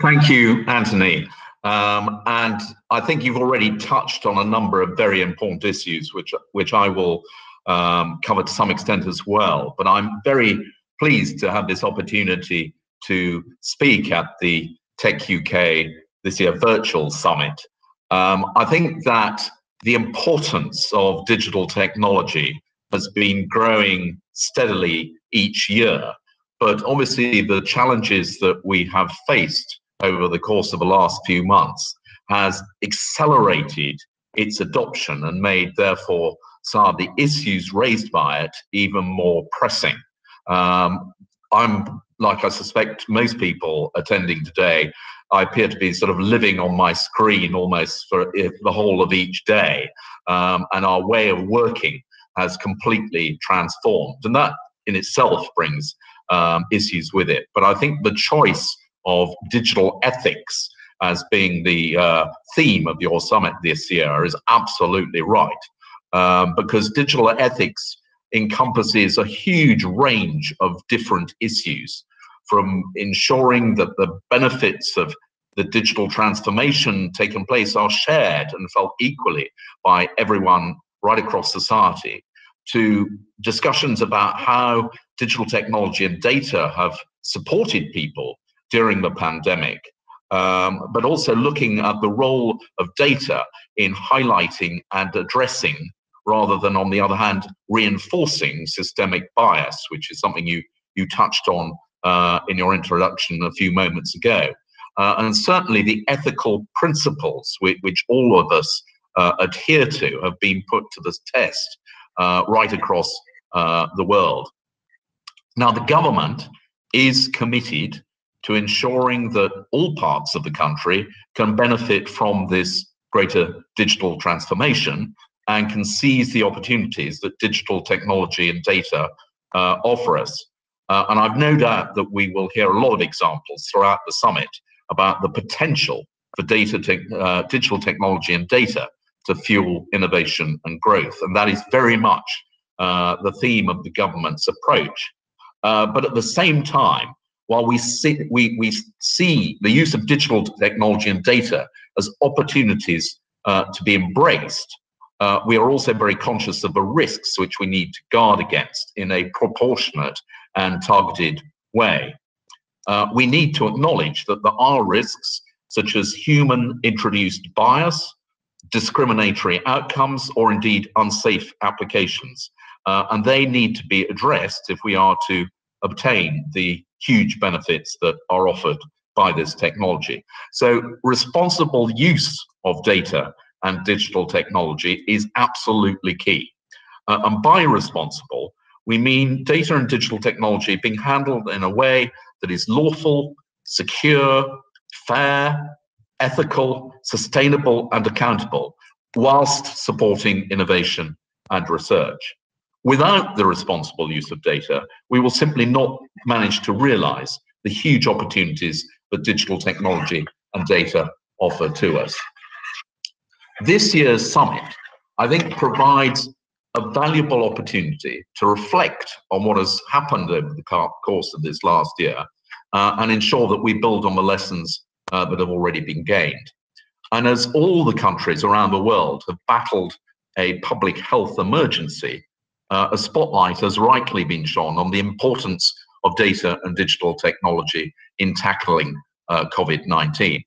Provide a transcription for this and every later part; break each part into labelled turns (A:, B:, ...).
A: Thank you, Anthony. Um, and I think you've already touched on a number of very important issues, which which I will um, cover to some extent as well. But I'm very pleased to have this opportunity to speak at the techUK this year virtual summit. Um, I think that the importance of digital technology has been growing steadily each year. But obviously, the challenges that we have faced over the course of the last few months has accelerated its adoption and made, therefore, some of the issues raised by it even more pressing. Um, I'm, like I suspect most people attending today, I appear to be sort of living on my screen almost for the whole of each day. Um, and our way of working has completely transformed. And that in itself brings um, issues with it. But I think the choice of digital ethics as being the uh, theme of your summit this year is absolutely right. Um, because digital ethics encompasses a huge range of different issues from ensuring that the benefits of the digital transformation taking place are shared and felt equally by everyone right across society to discussions about how digital technology and data have supported people during the pandemic, um, but also looking at the role of data in highlighting and addressing, rather than, on the other hand, reinforcing systemic bias, which is something you, you touched on uh, in your introduction a few moments ago. Uh, and certainly the ethical principles which, which all of us uh, adhere to have been put to the test uh, right across uh, the world. Now, the government is committed to ensuring that all parts of the country can benefit from this greater digital transformation and can seize the opportunities that digital technology and data uh, offer us. Uh, and I've no doubt that we will hear a lot of examples throughout the summit about the potential for data te uh, digital technology and data to fuel innovation and growth. And that is very much uh, the theme of the government's approach. Uh, but at the same time, while we see, we, we see the use of digital technology and data as opportunities uh, to be embraced, uh, we are also very conscious of the risks which we need to guard against in a proportionate and targeted way. Uh, we need to acknowledge that there are risks such as human introduced bias, discriminatory outcomes, or indeed unsafe applications. Uh, and they need to be addressed if we are to obtain the huge benefits that are offered by this technology. So, responsible use of data and digital technology is absolutely key. Uh, and by responsible, we mean data and digital technology being handled in a way that is lawful, secure, fair, ethical, sustainable, and accountable, whilst supporting innovation and research. Without the responsible use of data, we will simply not manage to realize the huge opportunities that digital technology and data offer to us. This year's summit, I think, provides a valuable opportunity to reflect on what has happened over the course of this last year uh, and ensure that we build on the lessons uh, that have already been gained. And as all the countries around the world have battled a public health emergency, uh, a spotlight has rightly been shone on the importance of data and digital technology in tackling uh, COVID 19.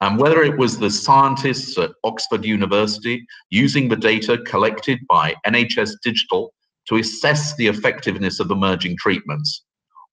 A: And whether it was the scientists at Oxford University using the data collected by NHS Digital to assess the effectiveness of emerging treatments,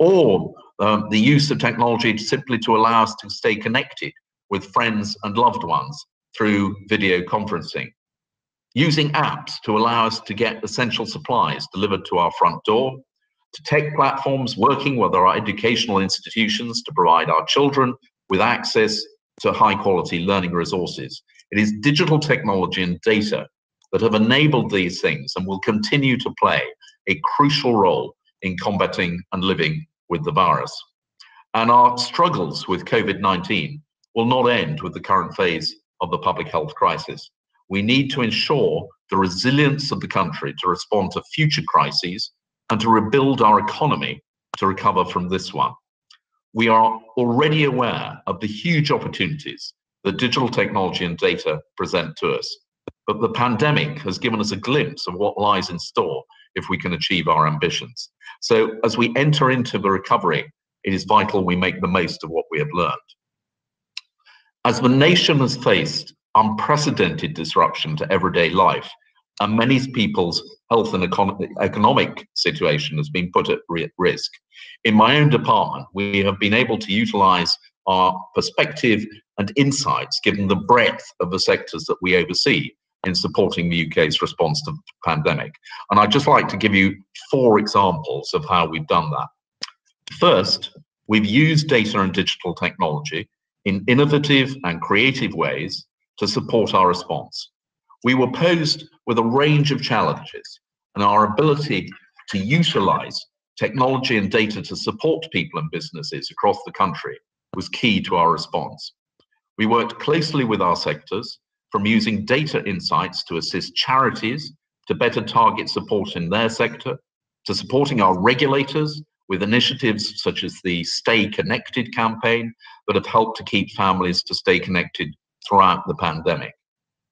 A: or um, the use of technology simply to allow us to stay connected with friends and loved ones through video conferencing, using apps to allow us to get essential supplies delivered to our front door, to tech platforms working with our educational institutions to provide our children with access to high quality learning resources. It is digital technology and data that have enabled these things and will continue to play a crucial role in combating and living with the virus. And our struggles with COVID 19 will not end with the current phase of the public health crisis. We need to ensure the resilience of the country to respond to future crises and to rebuild our economy to recover from this one. we are already aware of the huge opportunities that digital technology and data present to us. But the pandemic has given us a glimpse of what lies in store if we can achieve our ambitions. So as we enter into the recovery, it is vital we make the most of what we have learned. As the nation has faced unprecedented disruption to everyday life, and many people's health and economic situation has been put at risk. In my own department, we have been able to utilize our perspective and insights given the breadth of the sectors that we oversee in supporting the UK's response to the pandemic. And I'd just like to give you four examples of how we've done that. First, we've used data and digital technology in innovative and creative ways to support our response. We were posed with a range of challenges, and our ability to utilize technology and data to support people and businesses across the country was key to our response. We worked closely with our sectors, from using data insights to assist charities to better target support in their sector, to supporting our regulators with initiatives such as the Stay Connected campaign that have helped to keep families to stay connected throughout the pandemic.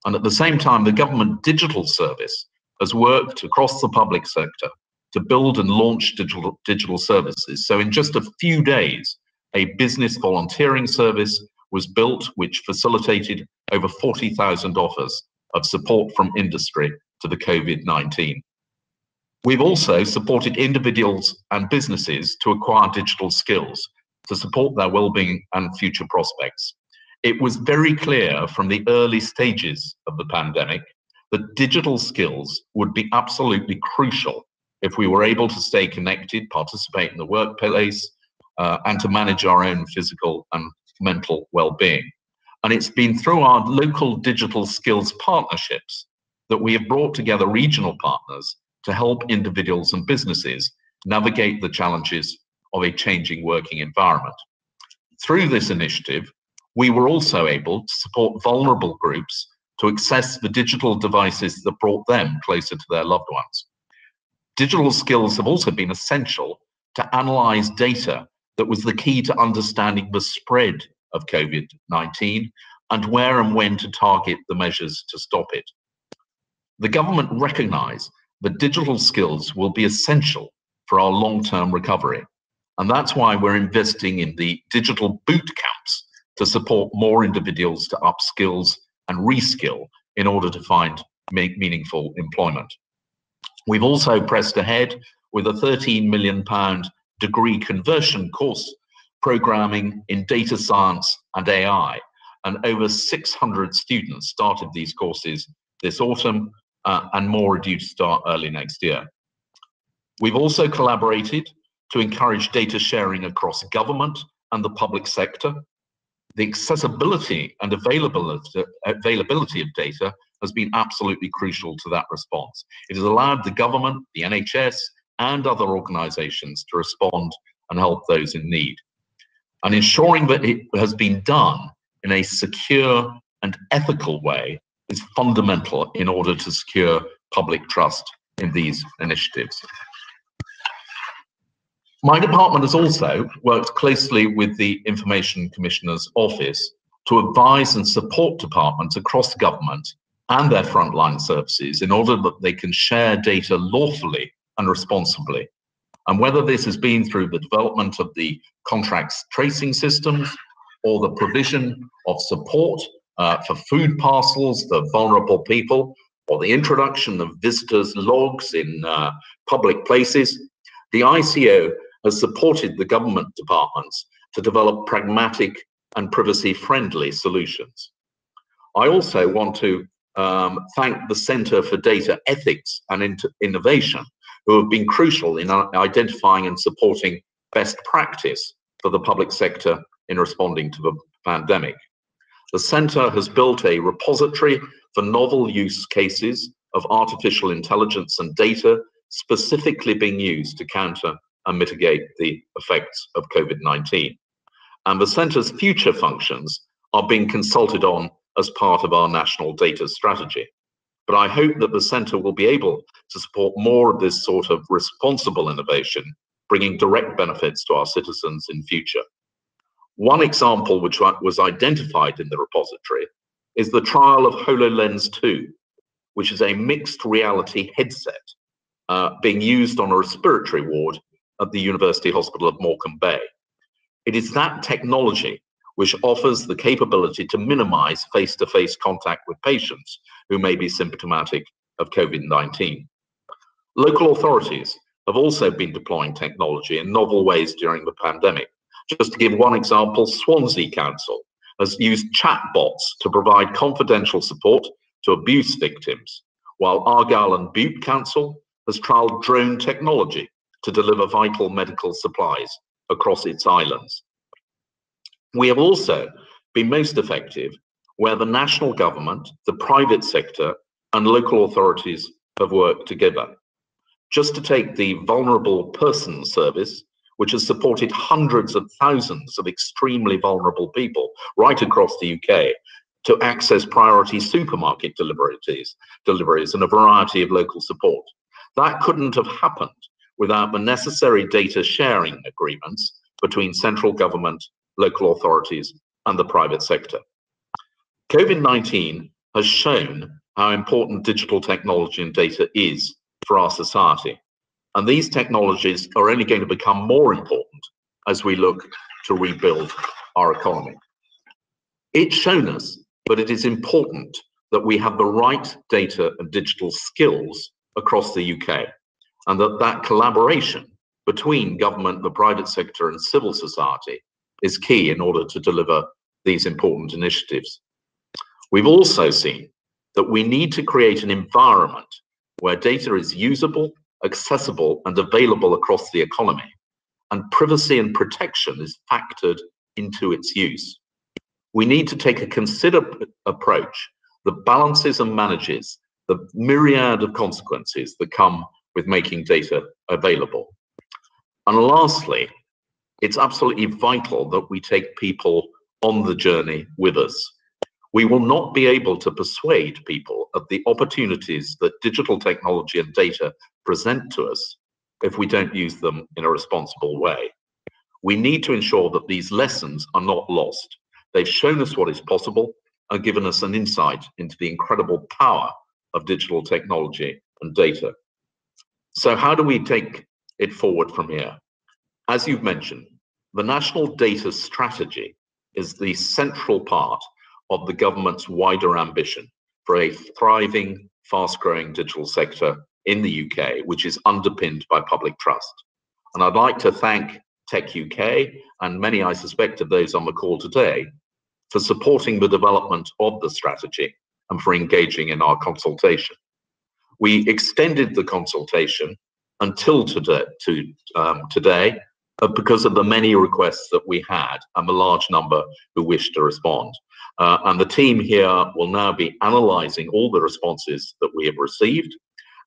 A: And at the same time, the government digital service has worked across the public sector to build and launch digital, digital services. So in just a few days, a business volunteering service was built which facilitated over 40,000 offers of support from industry to the COVID-19. We've also supported individuals and businesses to acquire digital skills to support their well-being and future prospects it was very clear from the early stages of the pandemic that digital skills would be absolutely crucial if we were able to stay connected, participate in the workplace, uh, and to manage our own physical and mental well-being. And it's been through our local digital skills partnerships that we have brought together regional partners to help individuals and businesses navigate the challenges of a changing working environment. Through this initiative, we were also able to support vulnerable groups to access the digital devices that brought them closer to their loved ones. Digital skills have also been essential to analyze data that was the key to understanding the spread of COVID 19 and where and when to target the measures to stop it. The government recognise that digital skills will be essential for our long term recovery. And that's why we're investing in the digital boot camps to support more individuals to up skills and reskill in order to find make meaningful employment. We've also pressed ahead with a 13 million pound degree conversion course programming in data science and AI. And over 600 students started these courses this autumn uh, and more are due to start early next year. We've also collaborated to encourage data sharing across government and the public sector the accessibility and availability, availability of data has been absolutely crucial to that response. It has allowed the government, the NHS, and other organizations to respond and help those in need. And ensuring that it has been done in a secure and ethical way is fundamental in order to secure public trust in these initiatives. My department has also worked closely with the Information Commissioner's Office to advise and support departments across government and their frontline services in order that they can share data lawfully and responsibly. And whether this has been through the development of the contracts tracing systems or the provision of support uh, for food parcels for vulnerable people, or the introduction of visitors' logs in uh, public places, the ICO has supported the government departments to develop pragmatic and privacy-friendly solutions. I also want to um, thank the Centre for Data Ethics and Innovation, who have been crucial in identifying and supporting best practice for the public sector in responding to the pandemic. The Centre has built a repository for novel use cases of artificial intelligence and data specifically being used to counter and mitigate the effects of COVID-19. And the centre's future functions are being consulted on as part of our national data strategy. But I hope that the centre will be able to support more of this sort of responsible innovation, bringing direct benefits to our citizens in future. One example which was identified in the repository is the trial of HoloLens 2, which is a mixed reality headset uh, being used on a respiratory ward at the University Hospital of Morecambe Bay. It is that technology which offers the capability to minimize face to face contact with patients who may be symptomatic of COVID 19. Local authorities have also been deploying technology in novel ways during the pandemic. Just to give one example, Swansea Council has used chatbots to provide confidential support to abuse victims, while Argyll and Bute Council has trialled drone technology to deliver vital medical supplies across its islands. We have also been most effective where the national government, the private sector, and local authorities have worked together. Just to take the Vulnerable Person Service, which has supported hundreds of thousands of extremely vulnerable people right across the UK to access priority supermarket deliveries, deliveries and a variety of local support. That couldn't have happened without the necessary data sharing agreements between central government, local authorities, and the private sector. COVID 19 has shown how important digital technology and data is for our society. And these technologies are only going to become more important as we look to rebuild our economy. It's shown us, but it is important that we have the right data and digital skills across the UK, and that that collaboration between government, the private sector, and civil society is key in order to deliver these important initiatives. We've also seen that we need to create an environment where data is usable, accessible, and available across the economy, and privacy and protection is factored into its use. We need to take a considered approach that balances and manages the myriad of consequences that come with making data available. And lastly, it's absolutely vital that we take people on the journey with us. We will not be able to persuade people of the opportunities that digital technology and data present to us if we don't use them in a responsible way. We need to ensure that these lessons are not lost. They've shown us what is possible and given us an insight into the incredible power of digital technology and data. So, how do we take it forward from here? As you've mentioned, the National Data Strategy is the central part of the government's wider ambition for a thriving, fast growing digital sector in the UK, which is underpinned by public trust. And I'd like to thank techUK and many, I suspect, of those on the call today for supporting the development of the strategy and for engaging in our consultation. We extended the consultation until today, to, um, today uh, because of the many requests that we had and the large number who wished to respond. Uh, and the team here will now be analysing all the responses that we have received,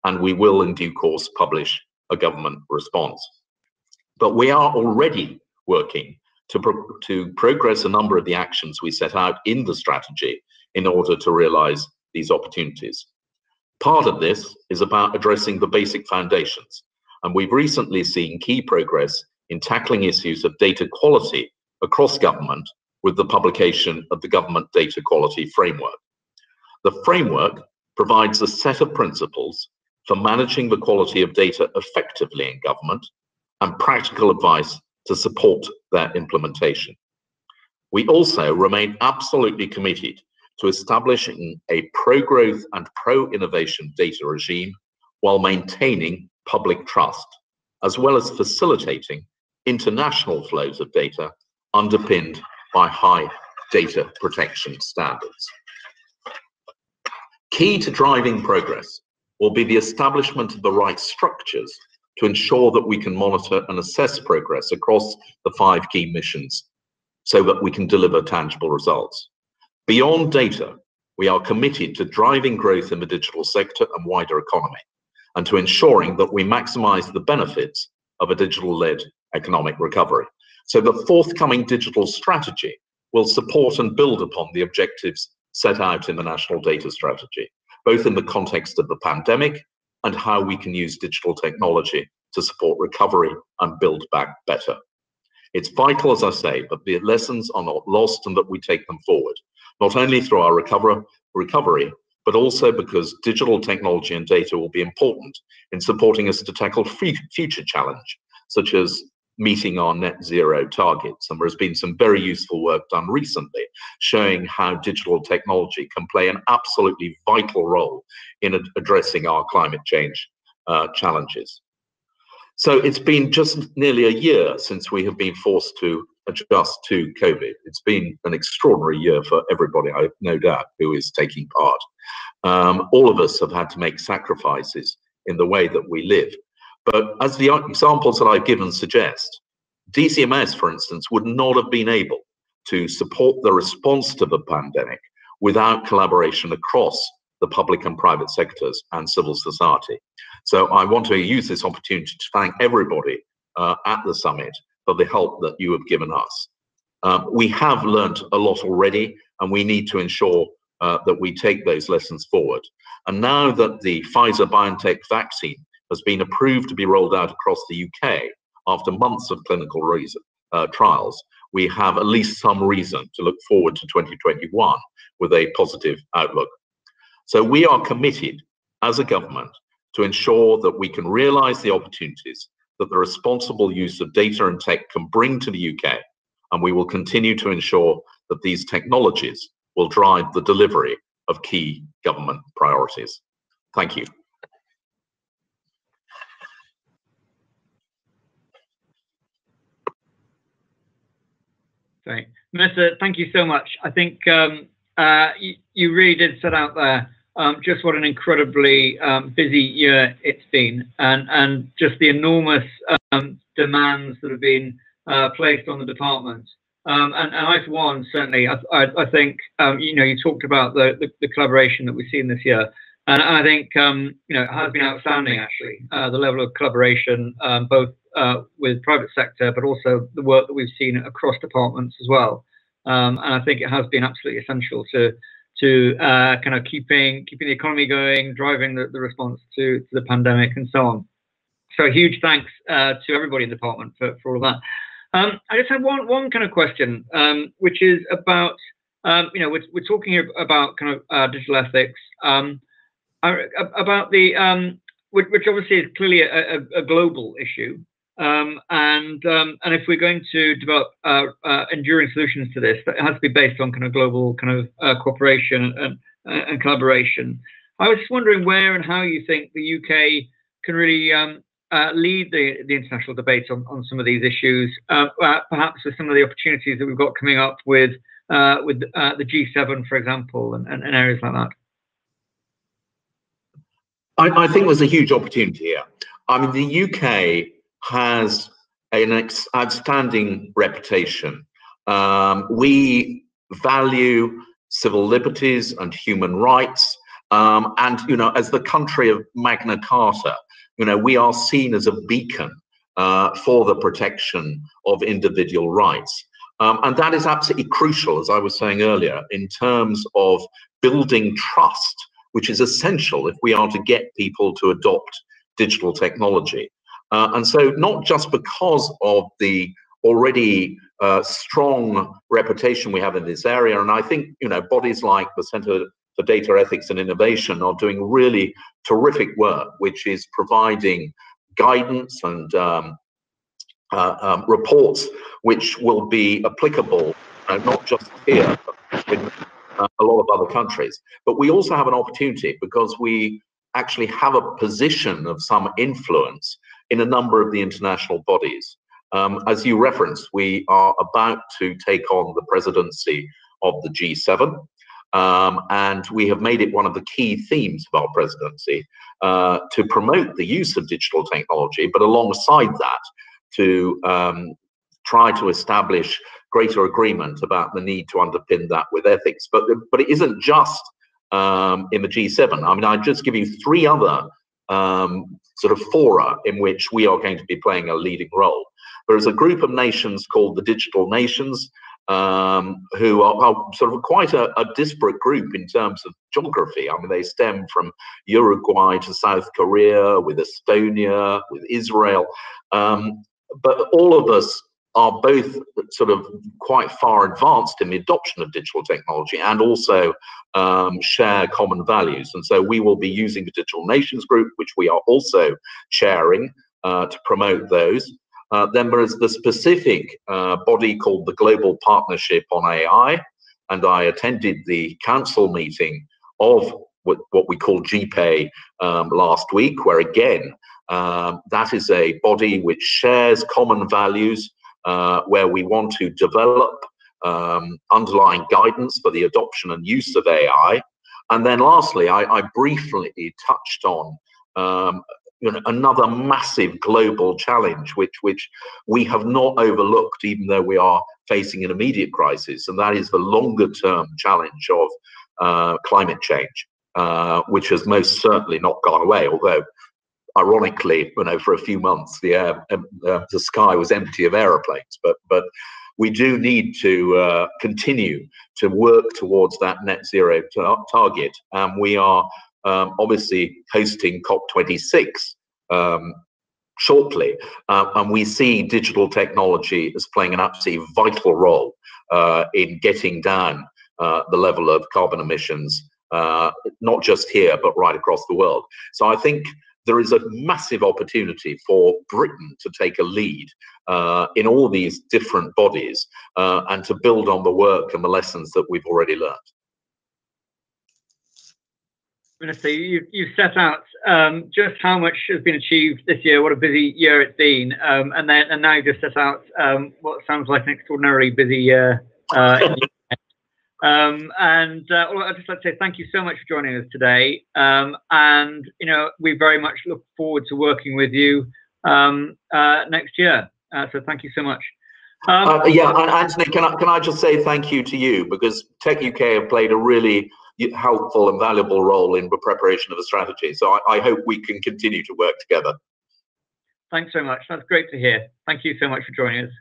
A: and we will in due course publish a government response. But we are already working to, pro to progress a number of the actions we set out in the strategy in order to realise these opportunities. Part of this is about addressing the basic foundations, and we've recently seen key progress in tackling issues of data quality across government with the publication of the Government Data Quality Framework. The framework provides a set of principles for managing the quality of data effectively in government and practical advice to support their implementation. We also remain absolutely committed to establishing a pro growth and pro innovation data regime while maintaining public trust, as well as facilitating international flows of data underpinned by high data protection standards. Key to driving progress will be the establishment of the right structures to ensure that we can monitor and assess progress across the five key missions so that we can deliver tangible results. Beyond data, we are committed to driving growth in the digital sector and wider economy, and to ensuring that we maximize the benefits of a digital-led economic recovery. So the forthcoming digital strategy will support and build upon the objectives set out in the National Data Strategy, both in the context of the pandemic and how we can use digital technology to support recovery and build back better. It's vital, as I say, that the lessons are not lost and that we take them forward, not only through our recover, recovery, but also because digital technology and data will be important in supporting us to tackle future challenge, such as meeting our net zero targets. And there's been some very useful work done recently showing how digital technology can play an absolutely vital role in ad addressing our climate change uh, challenges. So it's been just nearly a year since we have been forced to adjust to COVID. It's been an extraordinary year for everybody, I no doubt, who is taking part. Um, all of us have had to make sacrifices in the way that we live. But as the examples that I've given suggest, DCMS, for instance, would not have been able to support the response to the pandemic without collaboration across the public and private sectors and civil society. So I want to use this opportunity to thank everybody uh, at the summit for the help that you have given us. Um, we have learned a lot already, and we need to ensure uh, that we take those lessons forward. And now that the Pfizer BioNTech vaccine has been approved to be rolled out across the UK after months of clinical reason, uh, trials, we have at least some reason to look forward to 2021 with a positive outlook. So we are committed as a government to ensure that we can realize the opportunities that the responsible use of data and tech can bring to the UK, and we will continue to ensure that these technologies will drive the delivery of key government priorities. Thank you.
B: Great. Vanessa, thank you so much. I think um, uh, you, you, really did set out there um, just what an incredibly um, busy year it's been and, and just the enormous um, demands that have been uh, placed on the department. Um, and, and, I, for one, certainly, I, I, I think, um, you know, you talked about the, the, the, collaboration that we've seen this year. And I think, you know, it has been outstanding, actually, uh, the level of collaboration, both uh, with private sector, but also the work that we've seen across departments as well. Um, and I think it has been absolutely essential to to uh, kind of keeping keeping the economy going, driving the, the response to, to the pandemic, and so on. So huge thanks uh, to everybody in the department for, for all of that. Um, I just had one one kind of question, um, which is about um, you know we're, we're talking about kind of uh, digital ethics, um, uh, about the um, which, which, obviously is clearly a, a, a global issue. Um, and um, and if we're going to develop uh, uh, enduring solutions to this, it has to be based on kind of global kind of uh, cooperation and, and, collaboration. I was just wondering where and how you think the UK can really um, uh, lead the, the international debate on, on some of these issues, uh, uh, perhaps with some of the opportunities that we've got coming up with with the G7, for example, and, and, and areas like that.
A: I, I think there's a huge opportunity here. I mean, the UK has an outstanding reputation. Um, we value civil liberties and human rights. Um, and, you know, as the country of Magna Carta, you know, we are seen as a beacon uh, for the protection of individual rights. Um, and that is absolutely crucial, as I was saying earlier, in terms of building trust, which is essential if we are to get people to adopt digital technology. Uh, and so, not just because of the already uh, strong reputation we have in this area, and I think you know bodies like the Centre for Data Ethics and Innovation are doing really terrific work, which is providing guidance and um, uh, um, reports which will be applicable uh, not just here, but in uh, a lot of other countries. But we also have an opportunity because we actually have a position of some influence in a number of the international bodies. Um, as you referenced, we are about to take on the presidency of the G7, um, and we have made it one of the key themes of our presidency uh, to promote the use of digital technology, but alongside that, to um, try to establish greater agreement about the need to underpin that with ethics. But but it isn't just um, in the G7. I mean, I just give you three other um, sort of fora in which we are going to be playing a leading role. There is a group of nations called the Digital Nations, um, who are, are, sort of quite a, a, disparate group in terms of geography. I mean, they stem from Uruguay to South Korea, with Estonia, with Israel. Um, but all of us are both sort of quite far advanced in the adoption of digital technology and also um, share common values. And so we will be using the Digital Nations Group, which we are also chairing uh, to promote those. Uh, then there is the specific uh, body called the Global Partnership on AI, and I attended the council meeting of what, what we call GPAI um, last week, where again, um, that is a body which shares common values, uh, where we want to develop um, underlying guidance for the adoption and use of AI. And then lastly, I, I briefly touched on um, you know, another massive global challenge, which which we have not overlooked, even though we are facing an immediate crisis, and that is the longer term challenge of uh, climate change, uh, which has most certainly not gone away. Although, ironically, you know, for a few months the air, uh, the sky was empty of aeroplanes, but but we do need to uh, continue to work towards that net zero target, and we are um, obviously hosting COP26 um, shortly, uh, and we see digital technology as playing an absolutely vital role uh, in getting down uh, the level of carbon emissions, uh, not just here, but right across the world. So I think there is a massive opportunity for Britain to take a lead uh, in all these different bodies uh, and to build on the work and the lessons that we've already learned.
B: Minister, you, you've set out um, just how much has been achieved this year, what a busy year it's been, um, and then and now you just set out um, what sounds like an extraordinarily busy year. Uh, um, and uh, I'd just like to say thank you so much for joining us today. Um, and you know, we very much look forward to working with you um, uh, next year. Uh, so thank you so much.
A: Uh, yeah, Anthony, can I can I just say thank you to you because techUK have played a really helpful and valuable role in the preparation of the strategy. So I, I hope we can continue to work together.
B: Thanks so much. That's great to hear. Thank you so much for joining us.